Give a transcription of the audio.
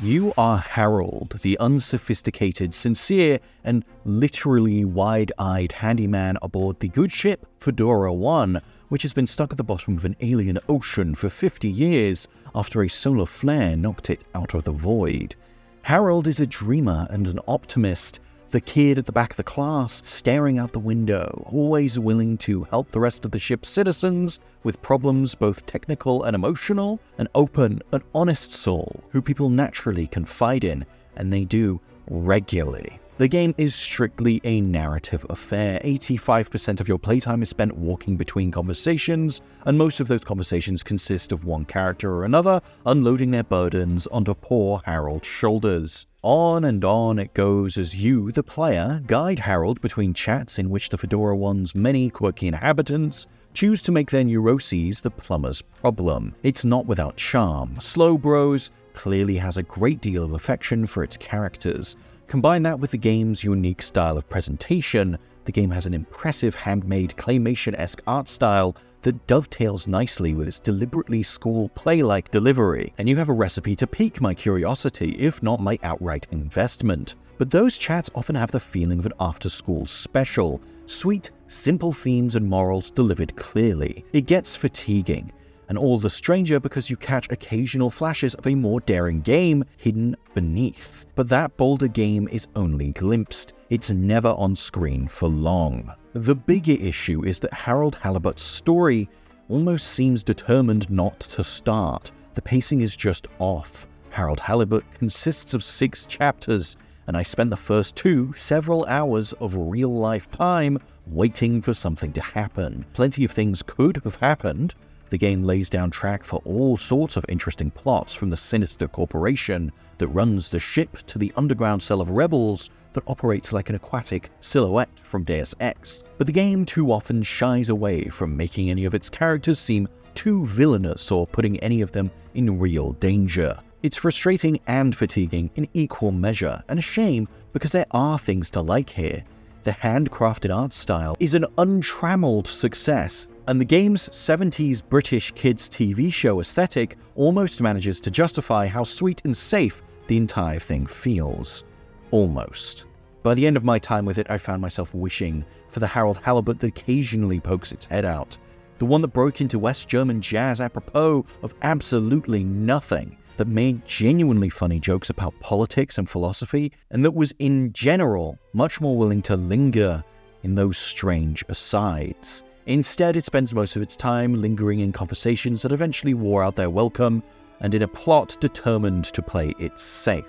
You are Harold, the unsophisticated, sincere, and literally wide eyed handyman aboard the good ship Fedora 1, which has been stuck at the bottom of an alien ocean for 50 years after a solar flare knocked it out of the void. Harold is a dreamer and an optimist, the kid at the back of the class, staring out the window, always willing to help the rest of the ship's citizens with problems both technical and emotional, an open and honest soul who people naturally confide in, and they do regularly. The game is strictly a narrative affair. 85% of your playtime is spent walking between conversations, and most of those conversations consist of one character or another unloading their burdens onto poor Harold's shoulders. On and on it goes as you, the player, guide Harold between chats in which the Fedora One's many quirky inhabitants choose to make their neuroses the plumber's problem. It's not without charm. Slow Bros clearly has a great deal of affection for its characters. Combine that with the game's unique style of presentation, the game has an impressive handmade claymation-esque art style that dovetails nicely with its deliberately school play-like delivery, and you have a recipe to pique my curiosity, if not my outright investment. But those chats often have the feeling of an after-school special, sweet, simple themes and morals delivered clearly. It gets fatiguing, and all the stranger because you catch occasional flashes of a more daring game hidden beneath. But that bolder game is only glimpsed, it's never on screen for long. The bigger issue is that Harold Halibut's story almost seems determined not to start. The pacing is just off. Harold Halibut consists of six chapters, and I spent the first two several hours of real life time waiting for something to happen. Plenty of things could have happened, the game lays down track for all sorts of interesting plots from the sinister corporation that runs the ship to the underground cell of rebels that operates like an aquatic silhouette from Deus Ex. But the game too often shies away from making any of its characters seem too villainous or putting any of them in real danger. It's frustrating and fatiguing in equal measure, and a shame because there are things to like here. The handcrafted art style is an untrammeled success, and the game's 70s British kids TV show aesthetic almost manages to justify how sweet and safe the entire thing feels. Almost. By the end of my time with it, I found myself wishing for the Harold Halibut that occasionally pokes its head out. The one that broke into West German jazz apropos of absolutely nothing, that made genuinely funny jokes about politics and philosophy, and that was in general much more willing to linger in those strange asides. Instead, it spends most of its time lingering in conversations that eventually wore out their welcome and in a plot determined to play it safe.